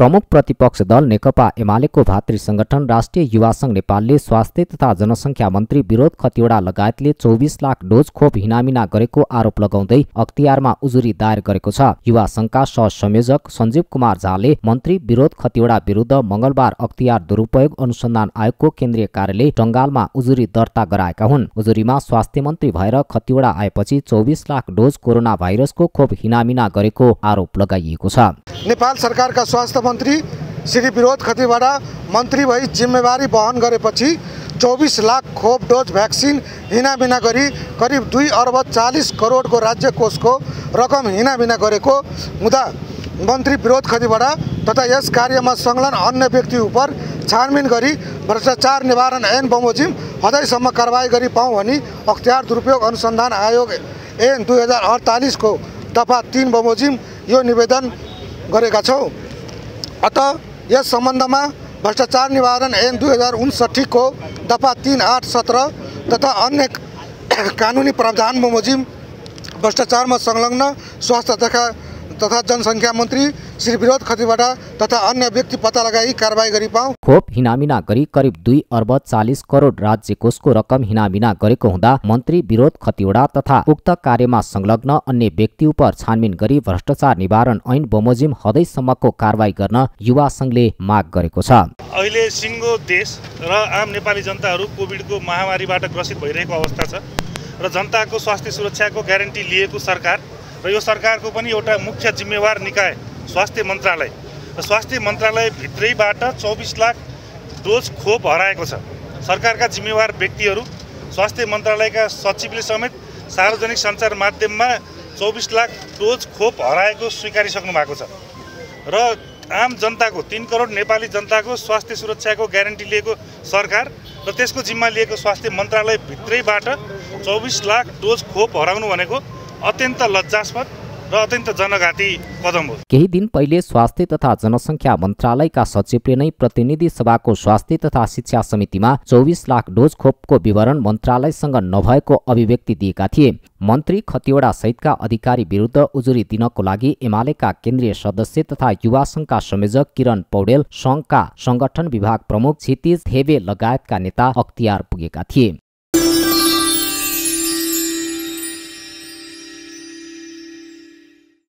प्रमुख प्रतिपक्ष दल नेकपा एमालेको भातृ संगठन राष्ट्रिय युवा संघ नेपालले स्वास्थ्य तथा जनसङ्ख्या मन्त्री विरोध खतिवडा लगायतले चौबिस लाख डोज खोप हिनामिना गरेको आरोप लगाउँदै अख्तियारमा उजुरी दायर गरेको छ। युवा संघका सहसंयोजक सञ्जीव कुमार झाले मन्त्री विरोध खतिवडा विरुद्ध मंगलबार अख्तियार दुरुपयोग अनुसन्धान आयोगको केन्द्रीय कार्यालय टङ्गालमा उजुरी दर्ता गराएका हुन्। उजुरीमा स्वास्थ्य मन्त्री भएर खतिवडा आएपछि चौबिस लाख डोज कोरोना भाइरसको खोप हिनामिना गरेको आरोप लगाइएको छ। नेपाल सरकारका स्वास्थ्य मन्त्री श्री विरोध खतिवडा मन्त्री भई जिम्मेवारी वहन गरेपछि चौबिस लाख खोप डोज भ्याक्सिन हिनाबिना गरी करिब दुई अर्ब चालिस करोडको राज्य कोषको रकम हिनाबिना गरेको हुँदा मन्त्री विरोध खतिवडा तथा यस कार्यमा संलग्न अन्य व्यक्ति उप छानबिन गरी भ्रष्टाचार निवारण ऐन बमोजिम हदैसम्म कारवाही गरी पाउँ भनी अख्तियार दुरुपयोग अनुसन्धान आयोग ऐन दुई हजार अडतालिसको दफा तिन बमोजिम यो निवेदन गरेका छौँ। अत यस सम्बन्धमा भ्रष्टाचार निवारण ऐन दुई हजार उन्सट्ठीको दफा तिन आठ सत्र तथा अन्य कानुनी प्रावधान बमोजिम भ्रष्टाचारमा संलग्न स्वास्थ्य तथा तथा जनसङ्ख्या मन्त्री श्री विरोध खतिवटा तथा अन्य व्यक्ति पत्ता लगाई कारवाही गरी पाऊ। खोप हिनामिना गरी करिब दुई अर्ब चालिस करोड राज्य कोषको रकम हिनामिना गरेको हुँदा मन्त्री विरोध खतिवडा तथा उक्त कार्यमा संलग्न अन्य व्यक्ति उप छानबिन गरी भ्रष्टाचार निवारण ऐन बमोजिम हदैसम्मको कारवाही गर्न युवा सङ्घले माग गरेको छ। अहिले सिङ्गो देश र आम नेपाली जनताहरू कोभिडको महामारीबाट ग्रसित भइरहेको अवस्था छ र जनताको स्वास्थ्य सुरक्षाको ग्यारेन्टी लिएको सरकार र यो सरकारको पनि एउटा मुख्य जिम्मेवार निकाय स्वास्थ्य मन्त्रालय। र स्वास्थ्य मन्त्रालयभित्रैबाट चौबिस लाख डोज खोप हराएको छ। सरकारका जिम्मेवार व्यक्तिहरू स्वास्थ्य मन्त्रालयका सचिवले समेत सार्वजनिक सञ्चार माध्यममा चौबिस लाख डोज खोप हराएको स्वीकारिसक्नु भएको छ। र आम जनताको तिन करोड नेपाली जनताको स्वास्थ्य सुरक्षाको ग्यारेन्टी लिएको सरकार र त्यसको जिम्मा लिएको स्वास्थ्य मन्त्रालयभित्रैबाट चौबिस लाख डोज खोप हराउनु भनेको अत्यन्त लज्जास्पद र अत्यन्त जनघाती कदम हो। केही दिन पहिले स्वास्थ्य तथा जनसङ्ख्या मन्त्रालयका सचिवले नै प्रतिनिधि सभाको स्वास्थ्य तथा शिक्षा समितिमा चौबिस लाख डोज खोपको विवरण मन्त्रालयसँग नभएको अभिव्यक्ति दिएका थिए। मन्त्री खतिवडा सहितका अधिकारी विरुद्ध उजुरी दिनको लागि एमालेका केन्द्रीय सदस्य तथा युवा सङ्घका संयोजक किरण पौडेल सङ्घका सङ्गठन विभाग प्रमुख क्षितिज थेबे लगायतका नेता अख्तियार पुगेका थिए।